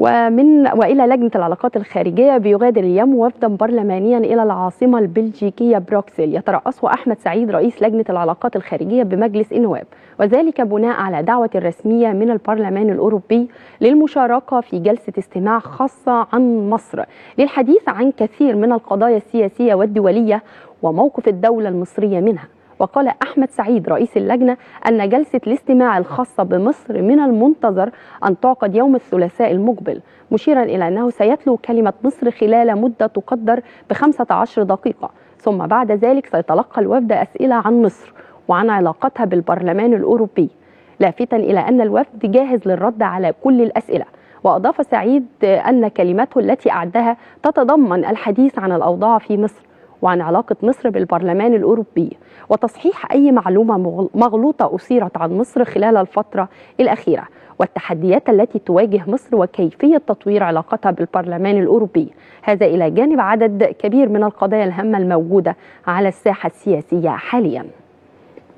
ومن وإلى لجنة العلاقات الخارجية بيغادر اليوم وفدا برلمانيا إلى العاصمة البلجيكية بروكسل. يترأسه أحمد سعيد رئيس لجنة العلاقات الخارجية بمجلس النواب وذلك بناء على دعوة رسمية من البرلمان الأوروبي للمشاركة في جلسة استماع خاصة عن مصر. للحديث عن كثير من القضايا السياسية والدولية وموقف الدولة المصرية منها. وقال أحمد سعيد رئيس اللجنة أن جلسة الاستماع الخاصة بمصر من المنتظر أن تعقد يوم الثلاثاء المقبل مشيرا إلى أنه سيتلو كلمة مصر خلال مدة تقدر ب 15 دقيقة ثم بعد ذلك سيتلقى الوفد أسئلة عن مصر وعن علاقتها بالبرلمان الأوروبي لافتا إلى أن الوفد جاهز للرد على كل الأسئلة وأضاف سعيد أن كلمته التي أعدها تتضمن الحديث عن الأوضاع في مصر. وعن علاقة مصر بالبرلمان الأوروبي وتصحيح أي معلومة مغلوطة أثيرت عن مصر خلال الفترة الأخيرة والتحديات التي تواجه مصر وكيفية تطوير علاقتها بالبرلمان الأوروبي. هذا إلى جانب عدد كبير من القضايا الهامة الموجودة على الساحة السياسية حالياً.